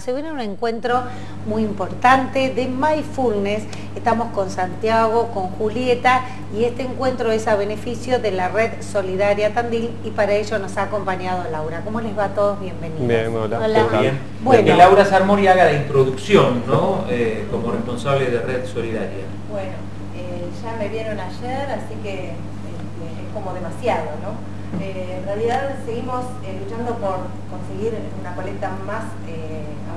Se viene un encuentro muy importante de Mindfulness. Estamos con Santiago, con Julieta y este encuentro es a beneficio de la Red Solidaria Tandil y para ello nos ha acompañado Laura. ¿Cómo les va a todos? Bienvenidos. Bien, hola. Bien. Bueno. Que Laura Sarmori haga la introducción, ¿no? Eh, como responsable de Red Solidaria. Bueno, eh, ya me vieron ayer, así que este, es como demasiado, ¿no? Eh, en realidad seguimos luchando por conseguir una colecta más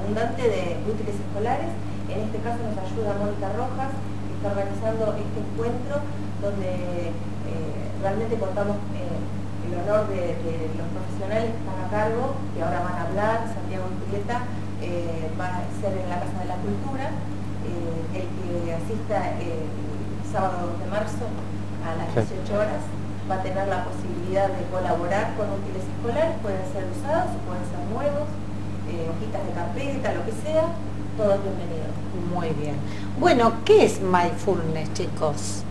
abundante de útiles escolares. En este caso nos ayuda Mónica Rojas, que está organizando este encuentro donde eh, realmente contamos eh, el honor de, los profesionales que están a cargo, que ahora van a hablar, Santiago Julieta, eh, va a ser en la Casa de la Cultura, el que asista el sábado 2 de marzo a las 18 horas va a tener la posibilidad de colaborar con útiles escolares, pueden ser usados, pueden ser nuevos, eh, hojitas de carpeta, lo que sea, todo es bienvenido. Muy bien. Bueno, ¿qué es mindfulness, chicos?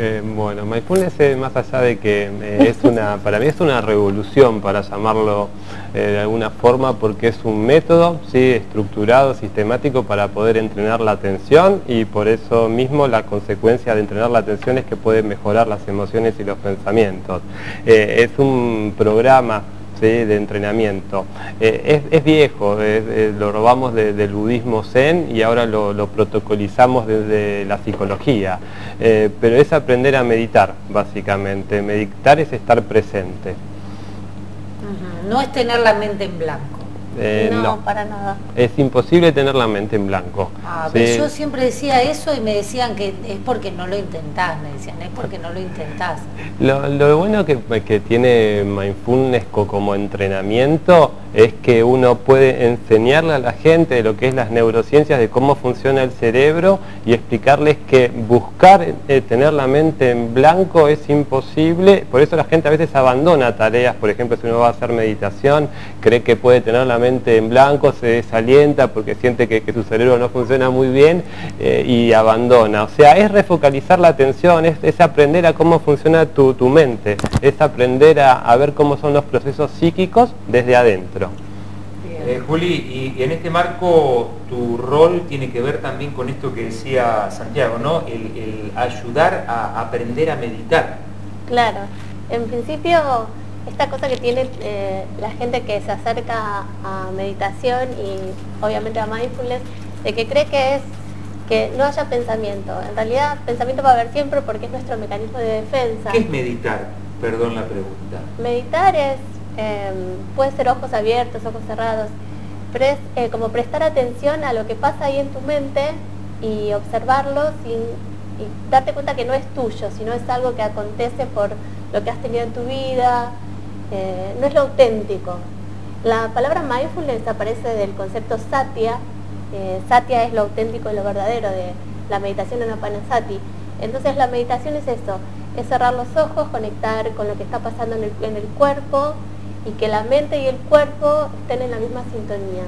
Eh, bueno, mindfulness es más allá de que eh, es una, para mí es una revolución para llamarlo de alguna forma porque es un método ¿sí? estructurado, sistemático para poder entrenar la atención y por eso mismo la consecuencia de entrenar la atención es que puede mejorar las emociones y los pensamientos. es un programa de entrenamiento. Eh, es, viejo, lo robamos del budismo zen y ahora lo, protocolizamos desde la psicología, eh, pero es aprender a meditar, básicamente. Meditar es estar presente. No es tener la mente en blanco. Eh, no, para nada. Es imposible tener la mente en blanco. Ah, yo siempre decía eso y me decían que es porque no lo intentás, me decían, es porque no lo intentás. Lo, bueno que, que tiene Mindfulness como entrenamiento es que uno puede enseñarle a la gente de lo que es las neurociencias, de cómo funciona el cerebro y explicarles que buscar eh, tener la mente en blanco es imposible, por eso la gente a veces abandona tareas, por ejemplo si uno va a hacer meditación, cree que puede tener la mente en blanco, se desalienta porque siente que, su cerebro no funciona muy bien eh, y abandona. O sea, es refocalizar la atención, es, aprender a cómo funciona tu, mente, es aprender a ver cómo son los procesos psíquicos desde adentro. Eh, Juli, y, en este marco tu rol tiene que ver también con esto que decía Santiago, ¿no? El, ayudar a aprender a meditar. Claro, en principio esta cosa que tiene eh, la gente que se acerca a meditación y obviamente a mindfulness, de que cree que es que no haya pensamiento. En realidad pensamiento va a haber siempre porque es nuestro mecanismo de defensa. ¿Qué es meditar? Perdón la pregunta. Meditar es Em, puede ser ojos abiertos, ojos cerrados, pero es eh, como prestar atención a lo que pasa ahí en tu mente y observarlo sin y darte cuenta que no es tuyo, sino es algo que acontece por lo que has tenido en tu vida, eh, no es lo auténtico. La palabra mindfulness aparece del concepto satya, eh, satya es lo auténtico y lo verdadero de la meditación en Apanasati. Entonces la meditación es eso, es cerrar los ojos, conectar con lo que está pasando en el, en el cuerpo, y que la mente y el cuerpo estén en la misma sintonía.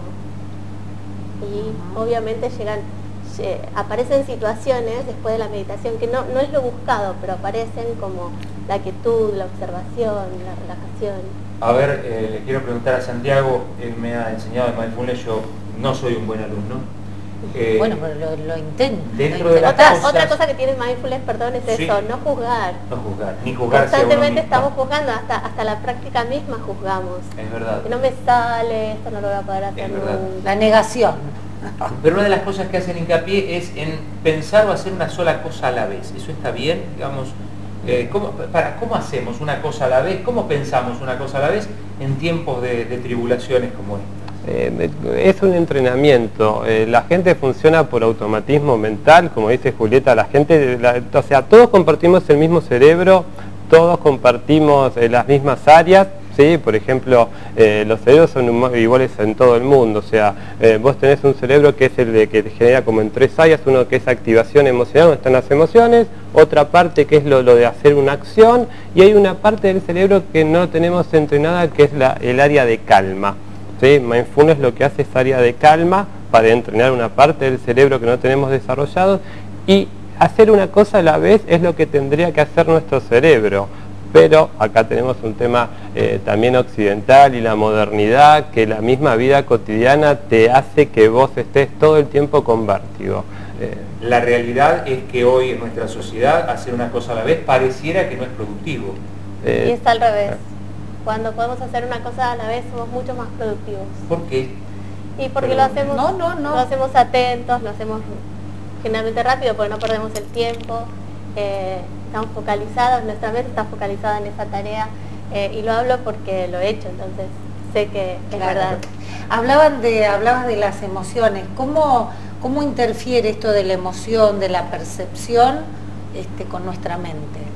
Y obviamente llegan, aparecen situaciones después de la meditación que no, no es lo buscado, pero aparecen como la quietud, la observación, la relajación. A ver, eh, le quiero preguntar a Santiago, él me ha enseñado de mindfulness, yo no soy un buen alumno, eh, bueno, pero lo, intento. otra, cosa que tiene mindfulness, perdón, es eso, no juzgar. No juzgar, ni juzgar. Constantemente estamos juzgando, hasta, hasta la práctica misma juzgamos. Es verdad. Que no me sale, esto no lo voy a poder hacer La negación. Pero una de las cosas que hacen hincapié es en pensar o hacer una sola cosa a la vez. ¿Eso está bien? Digamos, eh, ¿cómo, para, ¿cómo hacemos una cosa a la vez? ¿Cómo pensamos una cosa a la vez en tiempos de, tribulaciones como esta? Eh, es un entrenamiento, eh, la gente funciona por automatismo mental, como dice Julieta, la gente, o sea, todos compartimos el mismo cerebro, todos compartimos eh, las mismas áreas, ¿sí? por ejemplo, los cerebros son iguales en todo el mundo, o sea, vos tenés un cerebro que es el de, que genera como en tres áreas, uno que es activación emocional, donde están las emociones, otra parte que es lo, de hacer una acción, y hay una parte del cerebro que no tenemos entrenada, que es el área de calma. ¿sí? Mindfulness lo que hace es área de calma para entrenar una parte del cerebro que no tenemos desarrollado y hacer una cosa a la vez es lo que tendría que hacer nuestro cerebro. Pero acá tenemos un tema eh, también occidental y la modernidad, que la misma vida cotidiana te hace que vos estés todo el tiempo con vértigo. Eh, la realidad es que hoy en nuestra sociedad hacer una cosa a la vez pareciera que no es productivo. Eh, y está al revés. Cuando podemos hacer una cosa a la vez somos mucho más productivos. ¿Por qué? Y porque lo hacemos, no, no, no. lo hacemos atentos, lo hacemos generalmente rápido porque no perdemos el tiempo, eh, estamos focalizados, nuestra mente está focalizada en esa tarea eh, y lo hablo porque lo he hecho, entonces sé que es verdad. Hablaban de, hablabas de las emociones, ¿cómo, cómo interfiere esto de la emoción, de la percepción este, con nuestra mente?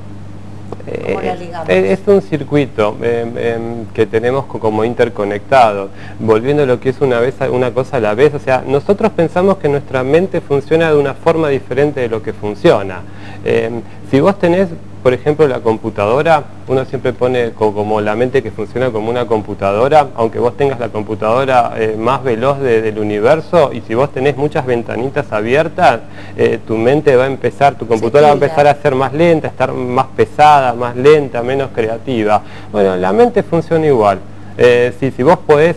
Eh, es un circuito em, em, que tenemos como interconectado, volviendo a lo que es una, vez, una cosa a la vez, o sea, nosotros pensamos que nuestra mente funciona de una forma diferente de lo que funciona. Em, si vos tenés por ejemplo, la computadora, uno siempre pone como la mente que funciona como una computadora, aunque vos tengas la computadora eh, más veloz del universo y si vos tenés muchas ventanitas abiertas, eh, tu mente va a empezar, tu computadora va a empezar a ser más lenta, a estar más pesada, más lenta, menos creativa. Bueno, la mente funciona igual. Eh, si, si vos podés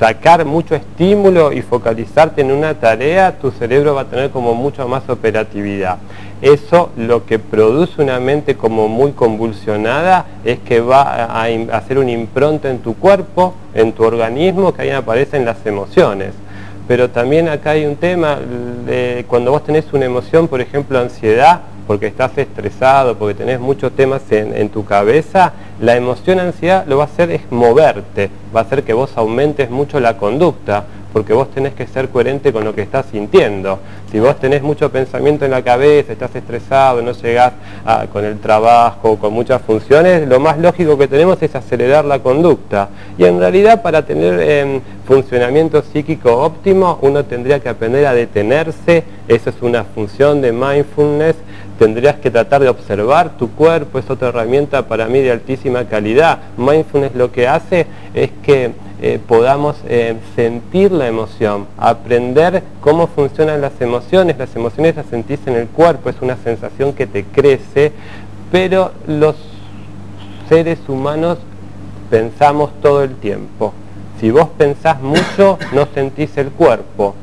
sacar mucho estímulo y focalizarte en una tarea, tu cerebro va a tener como mucho más operatividad. Eso lo que produce una mente como muy convulsionada es que va a, hacer un impronta en tu cuerpo, en tu organismo, que ahí aparecen las emociones. Pero también acá hay un tema, de, cuando vos tenés una emoción, por ejemplo ansiedad, porque estás estresado, porque tenés muchos temas en, tu cabeza, la emoción ansiedad lo va a hacer es moverte, va a hacer que vos aumentes mucho la conducta, porque vos tenés que ser coherente con lo que estás sintiendo. Si vos tenés mucho pensamiento en la cabeza, estás estresado, no llegás con el trabajo, con muchas funciones, lo más lógico que tenemos es acelerar la conducta. Y en realidad para tener em, funcionamiento psíquico óptimo, uno tendría que aprender a detenerse, eso es una función de mindfulness, tendrías que tratar de observar tu cuerpo, es otra herramienta para mí de altísima calidad. Mindfulness lo que hace es que eh, podamos eh, sentir la emoción, aprender cómo funcionan las emociones, las emociones las sentís en el cuerpo, es una sensación que te crece, pero los seres humanos pensamos todo el tiempo. Si vos pensás mucho, no sentís el cuerpo.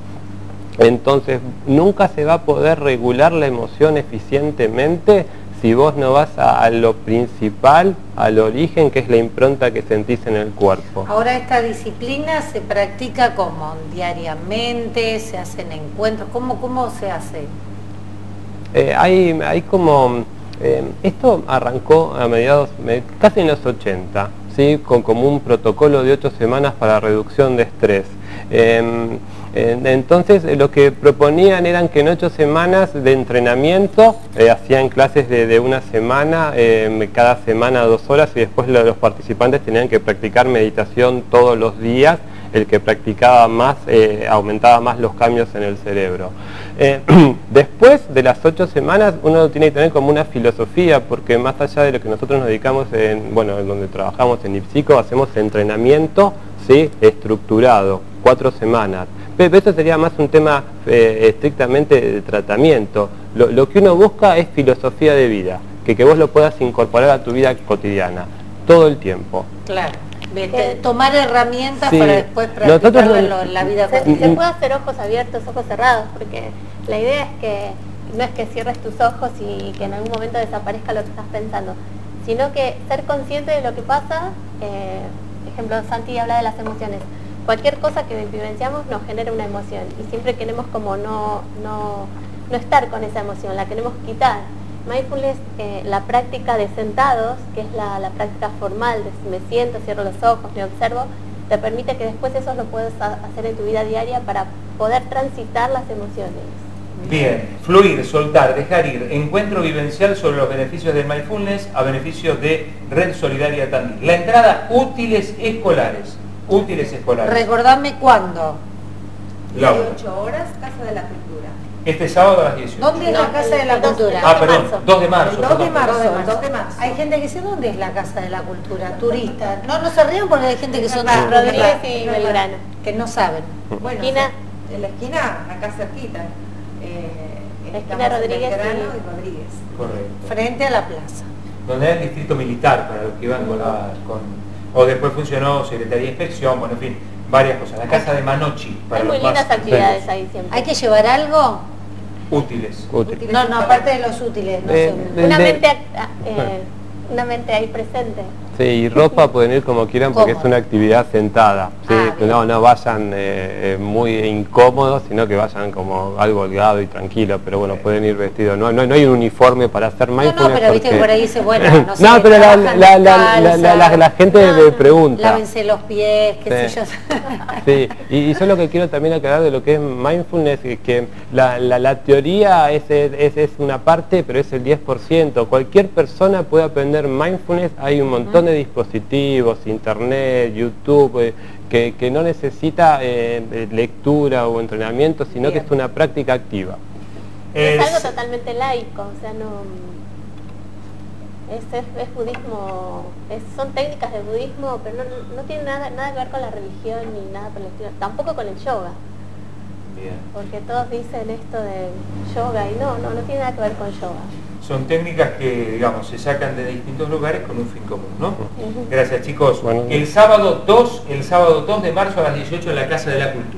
Entonces, nunca se va a poder regular la emoción eficientemente si vos no vas a, lo principal, al origen, que es la impronta que sentís en el cuerpo. Ahora esta disciplina se practica como diariamente, se hacen encuentros, ¿cómo, cómo se hace? Eh, hay, hay como, eh, esto arrancó a mediados, casi en los 80, con como un protocolo de ocho semanas para reducción de estrés. Em, entonces lo que proponían eran que en ocho semanas de entrenamiento eh, hacían clases de, una semana, em, cada semana dos horas y después los participantes tenían que practicar meditación todos los días. El que practicaba más eh, aumentaba más los cambios en el cerebro. después de las ocho semanas uno tiene que tener como una filosofía porque más allá de lo que nosotros nos dedicamos en, bueno, en donde trabajamos en IPSICO, hacemos entrenamiento ¿sí? estructurado, cuatro semanas. Pero eso sería más un tema eh, estrictamente de tratamiento. Lo, que uno busca es filosofía de vida, que, que vos lo puedas incorporar a tu vida cotidiana, todo el tiempo. Claro. Tomar herramientas para después practicarlo en, la vida se, se puede hacer ojos abiertos, ojos cerrados, porque la idea es que no es que cierres tus ojos y que en algún momento desaparezca lo que estás pensando, sino que ser consciente de lo que pasa, eh, por ejemplo, Santi habla de las emociones, cualquier cosa que vivenciamos nos genera una emoción y siempre queremos como no, no, estar con esa emoción, la queremos quitar. Mindfulness, eh, la práctica de sentados, que es la, práctica formal de me siento, cierro los ojos, me observo, te permite que después eso lo puedas hacer en tu vida diaria para poder transitar las emociones. Bien, fluir, soltar, dejar ir, encuentro vivencial sobre los beneficios del mindfulness a beneficio de Red Solidaria también. La entrada, útiles escolares útiles escolares. Recordame cuándo. 18 horas, Casa de la Cultura. Este sábado a las 18. ¿Dónde es la Casa de la Cultura? Ah, perdón, 2 de marzo. 2 de marzo, 2 de marzo. Hay gente que dice, ¿dónde es la Casa de la Cultura? Turista. No, no se rían porque hay gente que son de Rodríguez y Belgrano. Que no saben. Bueno, esquina. En la esquina, acá cerquita. Eh, la esquina Rodríguez y... Rodríguez. Correcto. Frente a la plaza. donde era el distrito militar para los que iban con la... Con, o después funcionó Secretaría de Inspección, bueno, en fin, varias cosas. La casa de Manochi. Para Hay muy lindas actividades ahí siempre. ¿Hay que llevar algo? Útiles. No, no, aparte de los útiles. No eh, una, mente, eh, una mente ahí presente. Sí, y ropa pueden ir como quieran porque es una actividad sentada. ¿sí? Ah, no, no vayan eh, eh, muy incómodos, sino que vayan como algo holgado y tranquilo, pero bueno, pueden ir vestidos. No, no, hay un uniforme para hacer mindfulness. No, no pero viste que por ahí dice, bueno, no sé, No, pero la, la, la, la, gente me pregunta. Lávense los pies, qué sé yo. sí, y, y, yo lo que quiero también aclarar de lo que es mindfulness, es que la, teoría es, es, es una parte, pero es el 10%. Cualquier persona puede aprender mindfulness, hay un montón de dispositivos, internet, YouTube, eh, que, no necesita eh, lectura o entrenamiento, sino que es una práctica activa. Es, algo totalmente laico, o sea, no... Es, es, budismo, son técnicas de budismo, pero no, tiene nada, nada que ver con la religión ni nada por el estilo, tampoco con el yoga. Porque todos dicen esto de yoga y no, no, no tiene nada que ver con yoga son técnicas que, digamos, se sacan de distintos lugares con un fin común, ¿no? Gracias, chicos. El sábado 2, el sábado 2 de marzo a las 18 en la Casa de la Cultura.